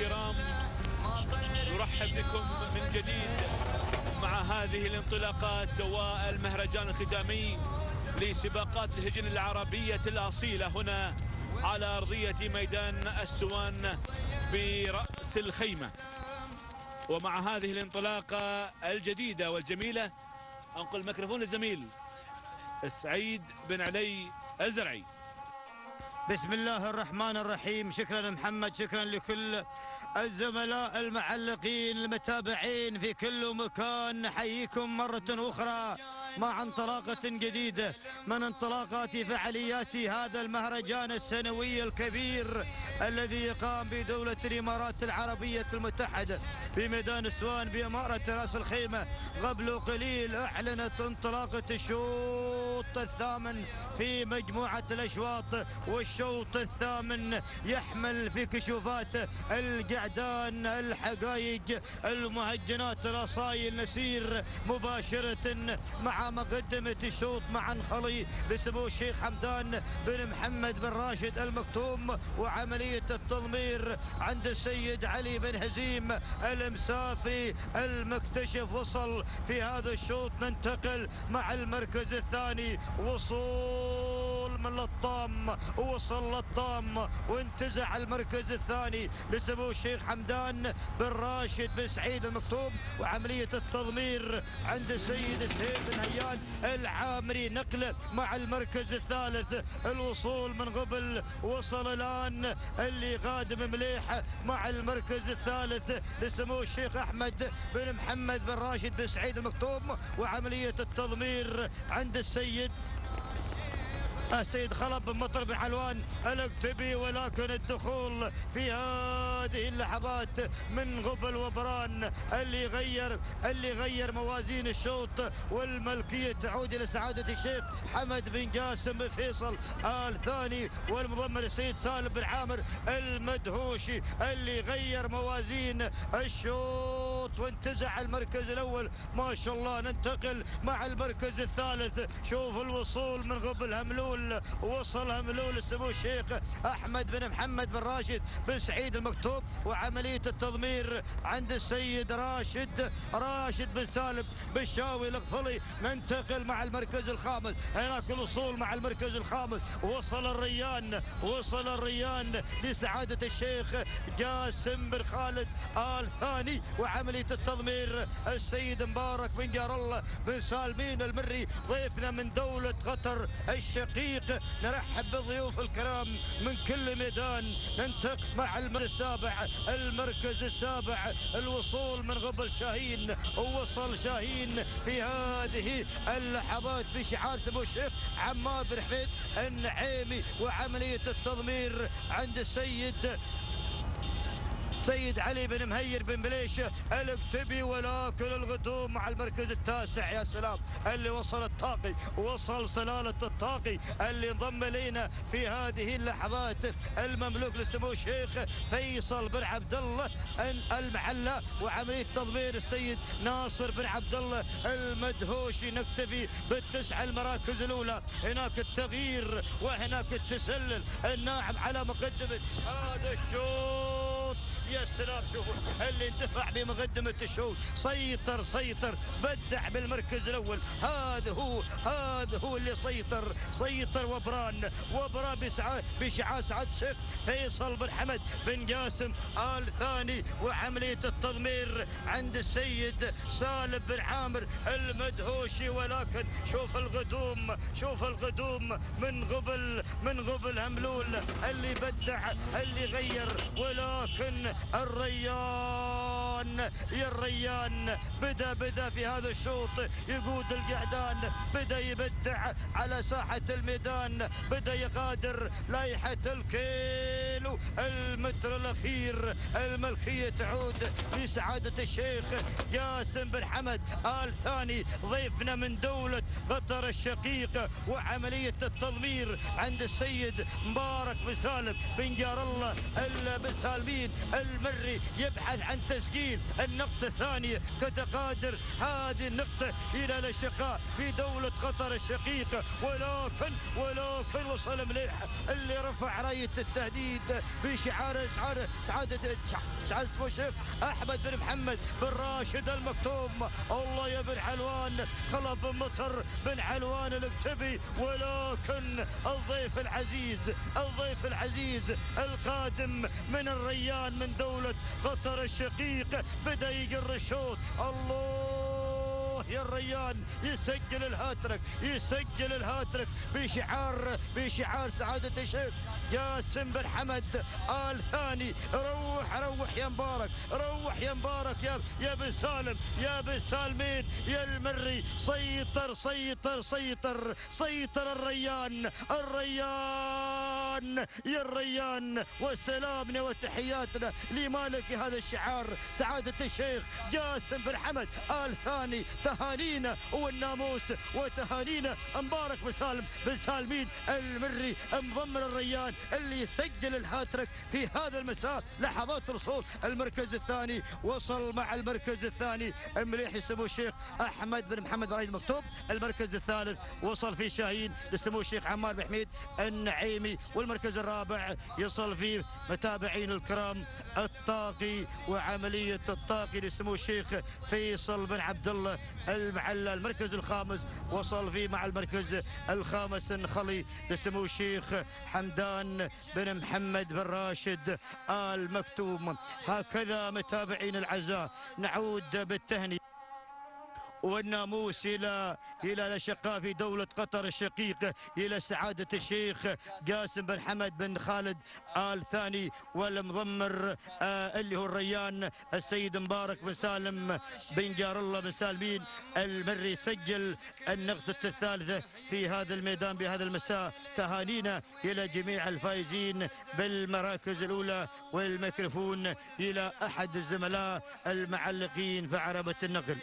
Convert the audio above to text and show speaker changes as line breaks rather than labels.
الكرام نرحب بكم من جديد مع هذه الانطلاقات والمهرجان الختامي لسباقات الهجن العربية الأصيلة هنا على أرضية ميدان السوان برأس الخيمة. ومع هذه الانطلاقة الجديدة والجميلة أنقل الميكروفون للزميل سعيد بن علي الزرعي.
بسم الله الرحمن الرحيم. شكرا محمد شكرا لكل الزملاء المعلقين المتابعين في كل مكان. نحييكم مرة أخرى. مع انطلاقة جديدة من انطلاقات فعاليات هذا المهرجان السنوي الكبير الذي يقام بدولة الإمارات العربية المتحدة بميدان السوان بإمارة رأس الخيمة قبل قليل أعلنت انطلاقة الشوط الثامن في مجموعة الأشواط والشوط الثامن يحمل في كشوفات القعدان الحقائق المهجنات الأصايل نسير مباشرة مع مقدمة الشوط مع انخلي لسمو الشيخ حمدان بن محمد بن راشد المكتوم وعملية التضمير عند السيد علي بن هزيم المسافري المكتشف وصل في هذا الشوط. ننتقل مع المركز الثاني. وصول من لطام وصل لطام وانتزع المركز الثاني لسمو الشيخ حمدان بن راشد بن سعيد المكتوم وعملية التضمير عند السيد سهيل بن هيان العامري نقله مع المركز الثالث الوصول من قبل وصل الآن اللي قادم مليح مع المركز الثالث لسمو الشيخ أحمد بن محمد بن راشد بن سعيد المكتوم وعملية التضمير عند السيد السيد خلب بن مطر بن حلوان الاكتبي ولكن الدخول في هذه اللحظات من قبل وبران اللي غير اللي غير موازين الشوط والملكية تعود إلى سعادة الشيخ حمد بن جاسم فيصل الثاني والمضمر السيد سالم بن عامر المدهوشي اللي غير موازين الشوط. وانتزع المركز الأول. ما شاء الله ننتقل مع المركز الثالث. شوف الوصول من قبل هملول وصل هملول سمو الشيخ أحمد بن محمد بن راشد بن سعيد المكتوب. وعملية التضمير عند السيد راشد. راشد بن سالم بن شاوي القفلي ننتقل مع المركز الخامس. هناك الوصول مع المركز الخامس. وصل الريان. وصل الريان لسعادة الشيخ جاسم بن خالد آل ثاني. وعملية التضمير السيد مبارك بن جار الله بن سالمين المري ضيفنا من دولة قطر الشقيق. نرحب بالضيوف الكرام من كل ميدان. ننتقل مع المركز السابع المركز السابع الوصول من قبل شاهين. ووصل شاهين في هذه اللحظات في شعار سمو الشيخ عمار بن حميد النعيمي. وعملية التضمير عند السيد سيد علي بن مهير بن بليش الاكتبي ولكن الغدوم مع المركز التاسع يا سلام اللي وصل الطاقي وصل صلالة الطاقي اللي انضم لينا في هذه اللحظات المملوك لسمو الشيخ فيصل بن عبد الله المحلة وعملية تضمير السيد ناصر بن عبد الله المدهوشي نكتفي بالتسع المراكز الأولى. هناك التغيير وهناك التسلل الناعم على مقدمة. هذا الشوط! يا سلام شوفوا اللي اندفع بمقدمة الشوط. سيطر سيطر بدع بالمركز الأول. هذا هو هذا هو اللي سيطر. سيطر وبران وبران بشعاع سعد الشيخ فيصل بن حمد بن جاسم آل ثاني وعملية التضمير عند السيد سالم بن عامر المدهوشي. ولكن شوف الغدوم شوف الغدوم من قبل من قبل هملول اللي بدع اللي غير. ولكن الريان. يا الريان بدا بدا في هذا الشوط. يقود القعدان بدا يبدع على ساحة الميدان. بدا يغادر لائحة الكيلو المتر الأخير الملكية تعود لسعادة الشيخ جاسم بن حمد. آل ثاني ضيفنا من دولة قطر الشقيقة وعملية التضمير عند السيد مبارك بن سالم بن جار الله بن سالمين المري يبحث عن تسجيل. النقطة الثانية كتقادر هذه النقطة إلى الأشقاء في دولة قطر الشقيقة ولكن ولكن وصل مليح اللي رفع راية التهديد. حمد بشعار سعادة سعادة سعادة اسمه الشيخ أحمد بن محمد بن راشد المكتوم. الله يا بن حلوان خلف بن مطر بن حلوان الاكتبي ولكن الضيف العزيز الضيف العزيز القادم من الريان من دولة قطر الشقيق بدأ يجر الشوط الله يا الريان يسجل الهاتريك يسجل الهاتريك بشعار بشعار سعادة الشيخ جاسم بن حمد. آل ثاني روح روح يا مبارك روح يا مبارك يا يا بن سالم يا بن سالمين يا المري. سيطر سيطر سيطر سيطر الريان الريان. يا الريان وسلامنا وتحياتنا لمالك هذا الشعار سعادة الشيخ جاسم بن حمد آل ثاني تهانينا والناموس وتهانينا. مبارك بن سالم بن سالمين المري مضمن الريان اللي يسجل الهاتريك في هذا المساء. لحظات الوصول المركز الثاني وصل مع المركز الثاني. مليح يسموه الشيخ أحمد بن محمد رايد مكتوب المركز الثالث وصل فيه شاهين يسموه الشيخ عمار بن حميد النعيمي. والمركز الرابع يصل فيه متابعين الكرام الطاقي وعملية الطاقي لسمو الشيخ فيصل بن عبد الله المعلى المركز الخامس وصل فيه مع المركز الخامس النخلي لسمو الشيخ حمدان بن محمد بن راشد آل مكتوم. هكذا متابعين العزاء. نعود بالتهنئة. والناموس إلى إلى الاشقاء في دولة قطر الشقيق إلى سعادة الشيخ قاسم بن حمد بن خالد آل ثاني والمضمر آه اللي هو الريان السيد مبارك بن سالم بن جار الله بن سالمين المري سجل النقطة الثالثة في هذا الميدان بهذا المساء. تهانينا إلى جميع الفائزين بالمراكز الأولى والميكروفون إلى أحد الزملاء المعلقين في عربة النقل.